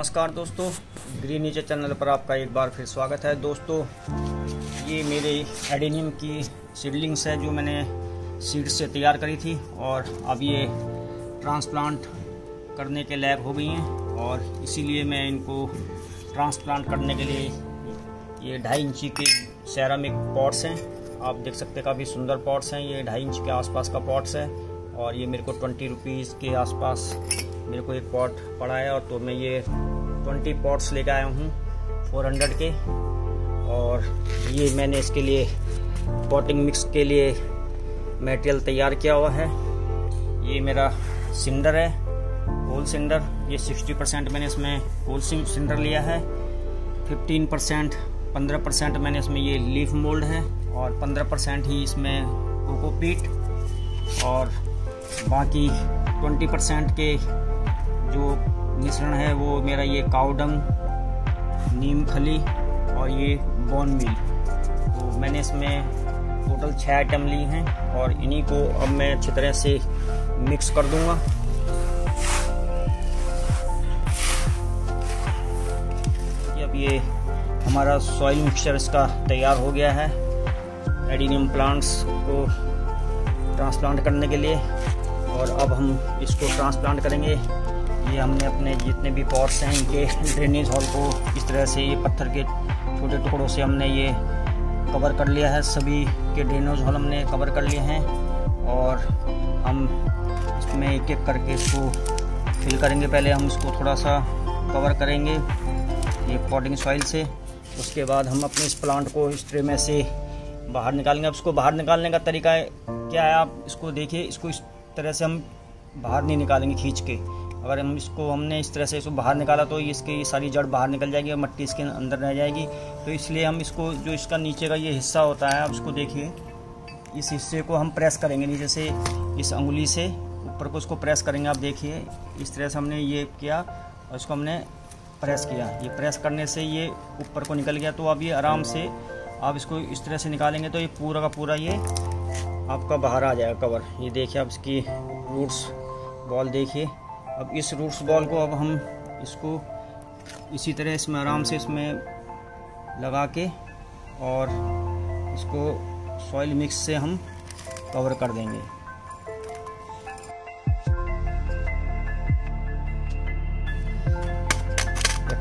नमस्कार दोस्तों ग्रीन नीचे चैनल पर आपका एक बार फिर स्वागत है। दोस्तों, ये मेरे एडेनियम की सीडलिंग्स है जो मैंने सीड से तैयार करी थी और अब ये ट्रांसप्लांट करने के लायक हो गई हैं और इसीलिए मैं इनको ट्रांसप्लांट करने के लिए ये ढाई इंची के सैरामिक पॉट्स हैं। आप देख सकते काफ़ी सुंदर पॉट्स हैं। ये ढाई इंच के आसपास का पॉट्स है और ये मेरे को ट्वेंटी रुपीज़ के आसपास मेरे को एक पॉट पड़ा है और तो मैं ये ट्वेंटी पॉट्स लेकर आया हूँ फोर हंड्रेड के। और ये मैंने इसके लिए पॉटिंग मिक्स के लिए मटेरियल तैयार किया हुआ है। ये मेरा सिंडर है होल सिंडर ये 60 परसेंट मैंने इसमें होल सिंडर लिया है। 15 परसेंट पंद्रह परसेंट मैंने इसमें ये लीफ मोल्ड है और पंद्रह परसेंट ही इसमें कोकोपीट और बाकी ट्वेंटी परसेंट के जो मिश्रण है वो मेरा ये काउडंग, नीम खली और ये बोन मील तो मैंने इसमें टोटल छः आइटम ली हैं और इन्हीं को अब मैं अच्छी तरह से मिक्स कर दूँगा। अब ये हमारा सॉइल मिक्सचर इसका तैयार हो गया है। एडिनियम प्लांट्स को ट्रांसप्लांट करने के लिए। और अब हम इसको ट्रांसप्लांट करेंगे। ये हमने अपने जितने भी पॉट्स हैं, इनके ड्रेनेज हॉल को इस तरह से ये पत्थर के छोटे टुकड़ों से हमने ये कवर कर लिया है। सभी के ड्रेनेज हॉल हमने कवर कर लिए हैं और हम इसमें एक एक करके इसको फिल करेंगे। पहले हम इसको थोड़ा सा कवर करेंगे ये पॉटिंग सॉइल से। उसके बाद हम अपने इस प्लांट को इस ट्रे में से बाहर निकालेंगे। अब इसको बाहर निकालने का तरीका है क्या है? आप इसको देखिए, इसको इस तरह से हम बाहर नहीं निकालेंगे खींच के। अगर हम इसको, हमने इस तरह से इसको बाहर निकाला तो इसकी सारी जड़ बाहर निकल जाएगी और मट्टी इसके अंदर रह जाएगी। तो इसलिए हम इसको, जो इसका नीचे का ये हिस्सा होता है, आप इसको देखिए। इस हिस्से को हम प्रेस करेंगे नीचे से, इस उंगली से, ऊपर को उसको प्रेस करेंगे। आप देखिए, इस तरह से हमने ये किया और इसको हमने प्रेस किया। ये प्रेस करने से ये ऊपर को निकल गया। तो अब ये आराम से, आप इसको इस तरह से निकालेंगे तो ये पूरा का पूरा ये आपका बाहर आ जाएगा कवर। ये देखिए आप इसकी रूट्स, बॉल देखिए। अब इस रूट्स बॉल को अब हम इसको इसी तरह इसमें आराम से इसमें लगा के और इसको सॉइल मिक्स से हम कवर कर देंगे।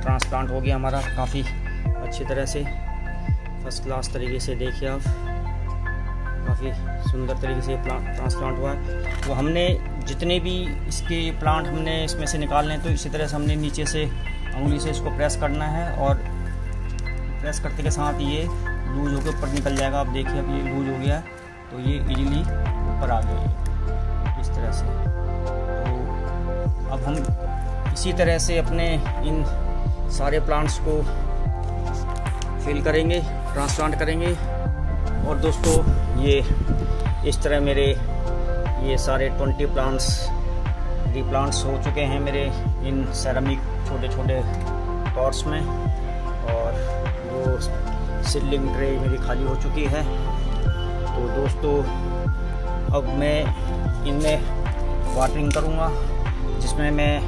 ट्रांसप्लांट हो गया हमारा, काफ़ी अच्छी तरह से फ़र्स्ट क्लास तरीके से देखिए आप। काफ़ी सुंदर तरीके से प्लांट ट्रांसप्लांट हुआ है। वो हमने जितने भी इसके प्लांट हमने इसमें से निकालने हैं तो इसी तरह से हमने नीचे से उंगली से इसको प्रेस करना है और प्रेस करते के साथ ये लूज होकर ऊपर निकल जाएगा। आप देखिए, अब ये लूज हो गया तो ये इजीली ऊपर आ गया इस तरह से। तो अब हम इसी तरह से अपने इन सारे प्लांट्स को फिल करेंगे ट्रांसप्लांट करेंगे। और दोस्तों, ये इस तरह मेरे ये सारे ट्वेंटी प्लांट्स डी प्लांट्स हो चुके हैं मेरे इन सेरामिक छोटे छोटे पॉट्स में और वो सिलिंग ट्रे मेरी खाली हो चुकी है। तो दोस्तों, अब मैं इनमें वाटरिंग करूँगा, जिसमें मैं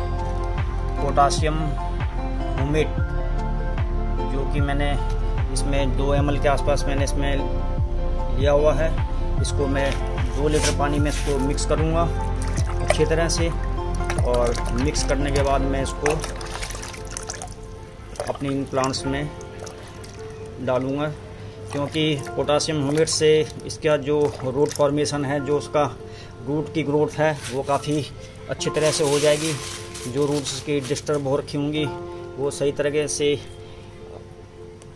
पोटासियम हुमिट जो कि मैंने इसमें दो एम के आसपास मैंने इसमें लिया हुआ है। इसको मैं दो लीटर पानी में इसको मिक्स करूँगा अच्छी तरह से और मिक्स करने के बाद मैं इसको अपनी इन प्लांट्स में डालूँगा, क्योंकि पोटासियम ह्यूमिड से इसका जो रूट फॉर्मेशन है, जो उसका रूट की ग्रोथ है, वो काफ़ी अच्छी तरह से हो जाएगी। जो रूट्स की डिस्टर्ब हो रखी होंगी, वो सही तरीके से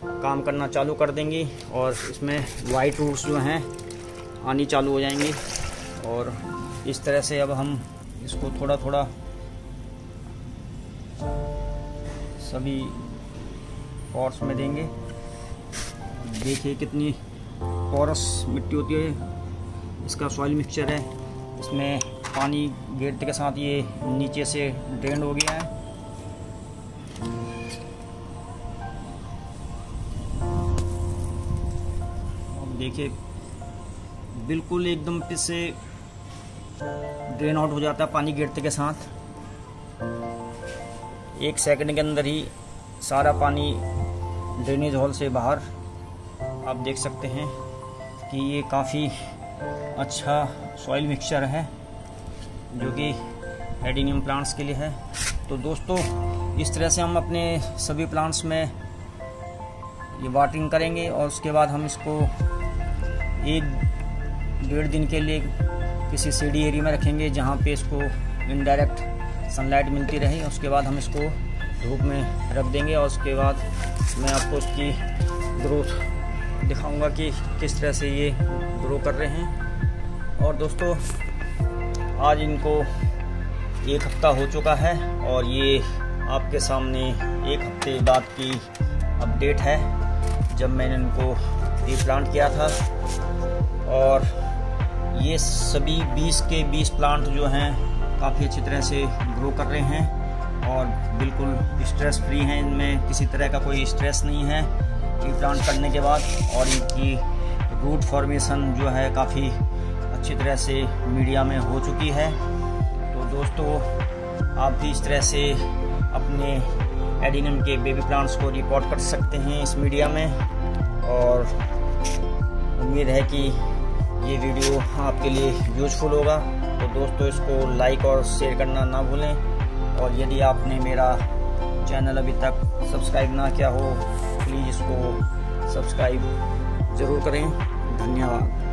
काम करना चालू कर देंगी और इसमें वाइट रूट्स जो हैं आनी चालू हो जाएँगी। और इस तरह से अब हम इसको थोड़ा थोड़ा सभी पॉट्स में देंगे। देखिए कितनी पॉरस मिट्टी होती है। इसका सॉइल मिक्सचर है। इसमें पानी गिरते के साथ ये नीचे से ड्रेन हो गया है। देखिए बिल्कुल एकदम से ड्रेन आउट हो जाता है पानी गिरते के साथ। एक सेकंड के अंदर ही सारा पानी ड्रेनेज हॉल से बाहर आप देख सकते हैं कि ये काफ़ी अच्छा सॉइल मिक्सचर है, जो कि एडिनियम प्लांट्स के लिए है। तो दोस्तों, इस तरह से हम अपने सभी प्लांट्स में ये वाटरिंग करेंगे और उसके बाद हम इसको एक डेढ़ दिन के लिए किसी सीडी एरिया में रखेंगे जहाँ पे इसको इनडायरेक्ट सनलाइट मिलती रहे उसके बाद हम इसको धूप में रख देंगे और उसके बाद मैं आपको उसकी ग्रोथ दिखाऊँगा कि किस तरह से ये ग्रो कर रहे हैं। और दोस्तों, आज इनको एक हफ़्ता हो चुका है और ये आपके सामने एक हफ़्ते बाद की अपडेट है। जब मैंने इनको प्लांट किया था सभी 20 के 20 प्लांट जो हैं, काफ़ी अच्छी तरह से ग्रो कर रहे हैं और बिल्कुल स्ट्रेस फ्री हैं इनमें। किसी तरह का कोई स्ट्रेस नहीं है ये प्लांट करने के बाद और इनकी रूट फॉर्मेशन जो है काफ़ी अच्छी तरह से मीडिया में हो चुकी है। तो दोस्तों, आप भी इस तरह से अपने एडिनम के बेबी प्लांट्स को रिपोर्ट कर सकते हैं इस मीडिया में और उम्मीद है कि ये वीडियो आपके लिए यूजफुल होगा। तो दोस्तों, इसको लाइक और शेयर करना ना भूलें। और यदि आपने मेरा चैनल अभी तक सब्सक्राइब ना किया हो प्लीज़ इसको सब्सक्राइब ज़रूर करें। धन्यवाद।